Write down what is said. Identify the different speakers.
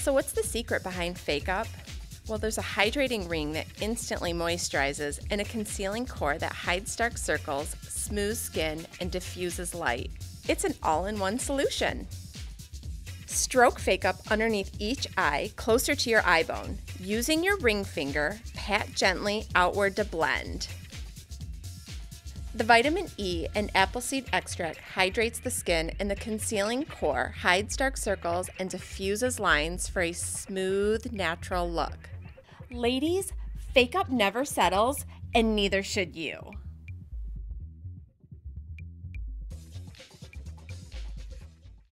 Speaker 1: So, what's the secret behind Fake Up? Well, there's a hydrating ring that instantly moisturizes and a concealing core that hides dark circles, smooths skin, and diffuses light. It's an all in one solution. Stroke Fake Up underneath each eye, closer to your eye bone. Using your ring finger, pat gently outward to blend. The vitamin E and apple seed extract hydrates the skin, and the concealing core hides dark circles and diffuses lines for a smooth, natural look. Ladies, Fake Up never settles, and neither should you.